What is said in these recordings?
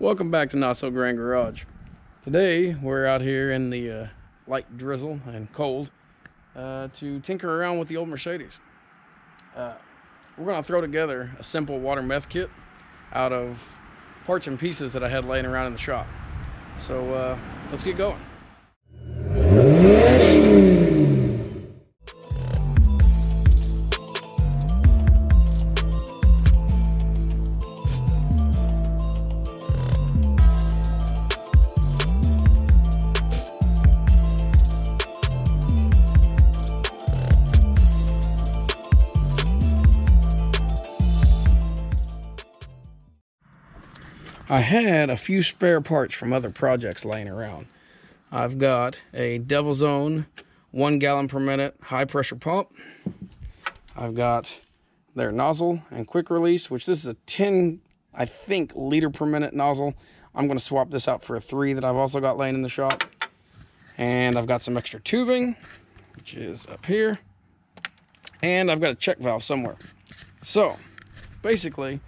Welcome back to Not So Grand Garage. Today we're out here in the uh, light drizzle and cold uh, to tinker around with the old Mercedes. Uh, we're going to throw together a simple water meth kit out of parts and pieces that I had laying around in the shop. So uh, let's get going. I had a few spare parts from other projects laying around. I've got a Devil's Own one gallon per minute high pressure pump. I've got their nozzle and quick release, which this is a 10, I think, liter per minute nozzle. I'm going to swap this out for a three that I've also got laying in the shop. And I've got some extra tubing, which is up here. And I've got a check valve somewhere. So, basically,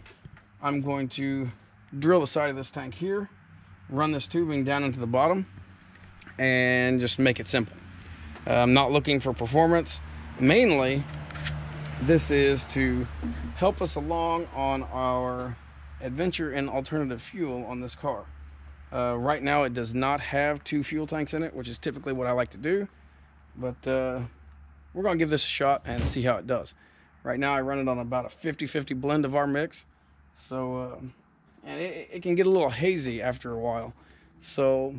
I'm going to drill the side of this tank here, run this tubing down into the bottom, and just make it simple. Uh, I'm not looking for performance. Mainly, this is to help us along on our adventure in alternative fuel on this car. Uh, right now, it does not have two fuel tanks in it, which is typically what I like to do. But uh, we're going to give this a shot and see how it does. Right now, I run it on about a 50-50 blend of our mix. So, uh, and it, it, can get a little hazy after a while. So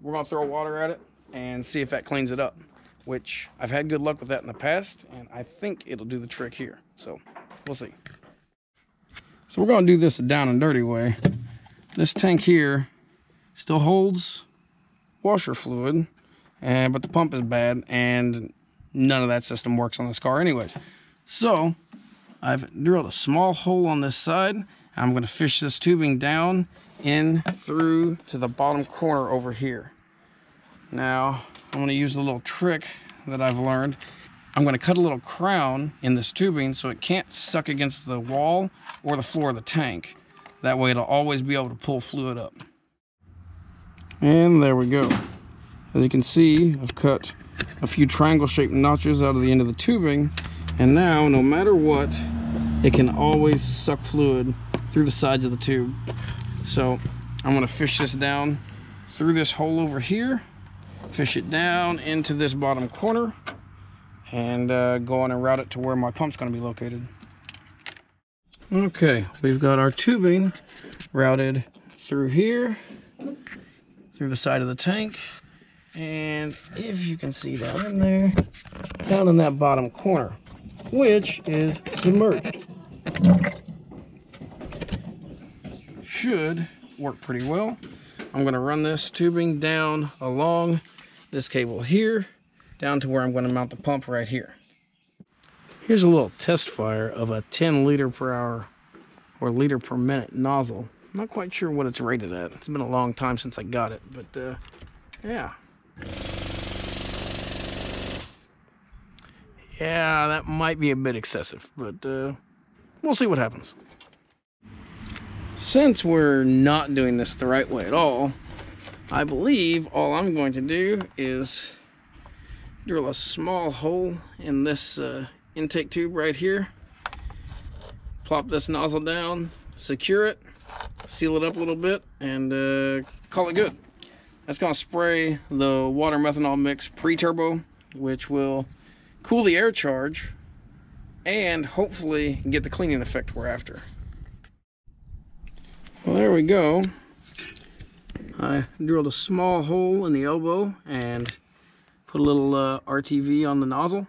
we're gonna throw water at it and see if that cleans it up, which I've had good luck with that in the past, and I think it'll do the trick here. So we'll see. So we're gonna do this a down and dirty way. This tank here still holds washer fluid, and, but the pump is bad, and none of that system works on this car anyways. So I've drilled a small hole on this side I'm going to fish this tubing down in through to the bottom corner over here. Now, I'm going to use a little trick that I've learned. I'm going to cut a little crown in this tubing so it can't suck against the wall or the floor of the tank. That way it'll always be able to pull fluid up. And there we go. As you can see, I've cut a few triangle shaped notches out of the end of the tubing. And now, no matter what, it can always suck fluid through the sides of the tube. So I'm gonna fish this down through this hole over here, fish it down into this bottom corner, and uh, go on and route it to where my pump's gonna be located. Okay, we've got our tubing routed through here, through the side of the tank, and if you can see down in there, down in that bottom corner, which is submerged should work pretty well. I'm going to run this tubing down along this cable here down to where I'm going to mount the pump right here. Here's a little test fire of a 10 liter per hour or liter per minute nozzle. I'm not quite sure what it's rated at. It's been a long time since I got it, but uh, yeah. Yeah, that might be a bit excessive, but uh, we'll see what happens. Since we're not doing this the right way at all, I believe all I'm going to do is drill a small hole in this uh, intake tube right here, plop this nozzle down, secure it, seal it up a little bit, and uh, call it good. That's going to spray the water methanol mix pre-turbo, which will cool the air charge and hopefully get the cleaning effect we're after. Well, there we go. I drilled a small hole in the elbow and put a little uh, RTV on the nozzle.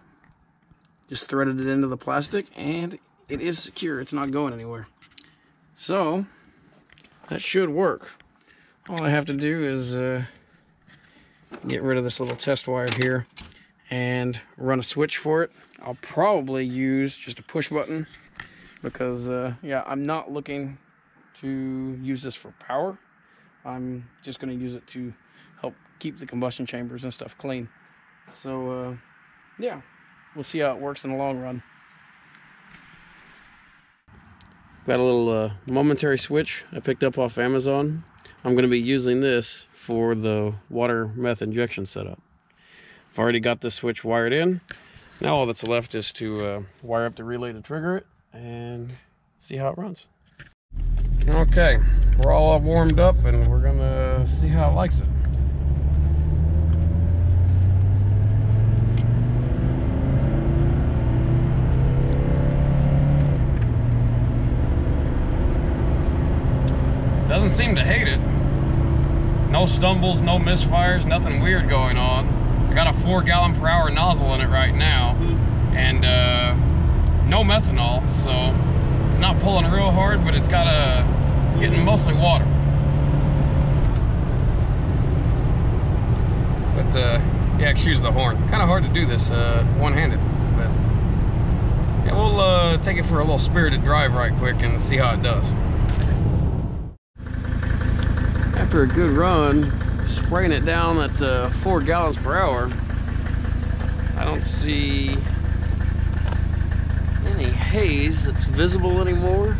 Just threaded it into the plastic and it is secure. It's not going anywhere. So, that should work. All I have to do is uh, get rid of this little test wire here and run a switch for it. I'll probably use just a push button because, uh, yeah, I'm not looking to use this for power. I'm just going to use it to help keep the combustion chambers and stuff clean. So, uh, yeah, we'll see how it works in the long run. Got a little uh, momentary switch I picked up off Amazon. I'm going to be using this for the water meth injection setup. I've already got this switch wired in. Now all that's left is to uh, wire up the relay to trigger it and see how it runs. Okay, we're all warmed up and we're gonna see how it likes it. Doesn't seem to hate it. No stumbles, no misfires, nothing weird going on. I got a four gallon per hour nozzle in it right now and uh, no methanol, so it's not pulling real hard, but it's got a, getting mostly water. But uh, yeah, excuse the horn. Kind of hard to do this uh, one-handed, but yeah, we'll uh, take it for a little spirited drive right quick and see how it does. After a good run, spraying it down at uh, four gallons per hour, I don't see haze that's visible anymore.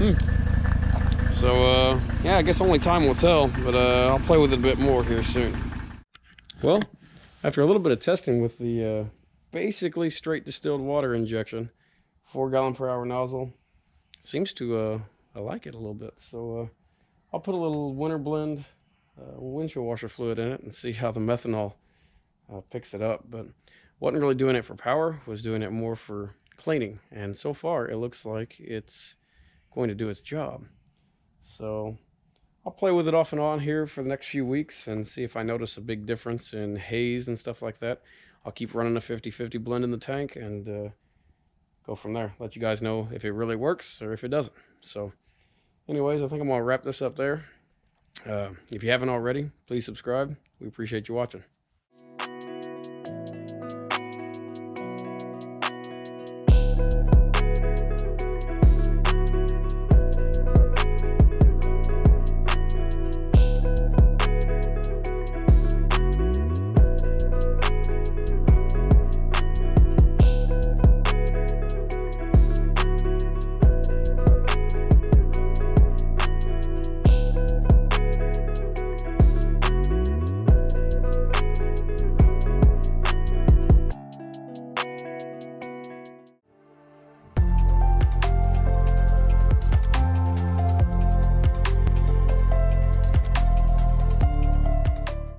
Hmm. So, uh, yeah, I guess only time will tell, but uh, I'll play with it a bit more here soon. Well, after a little bit of testing with the uh, basically straight distilled water injection, four gallon per hour nozzle, seems to, uh, I like it a little bit. So, uh, I'll put a little winter blend uh, windshield washer fluid in it and see how the methanol uh, picks it up. But wasn't really doing it for power, was doing it more for cleaning. And so far, it looks like it's going to do its job. So I'll play with it off and on here for the next few weeks and see if I notice a big difference in haze and stuff like that. I'll keep running a 50-50 blend in the tank and uh, go from there. Let you guys know if it really works or if it doesn't. So anyways, I think I'm going to wrap this up there. Uh, if you haven't already, please subscribe. We appreciate you watching.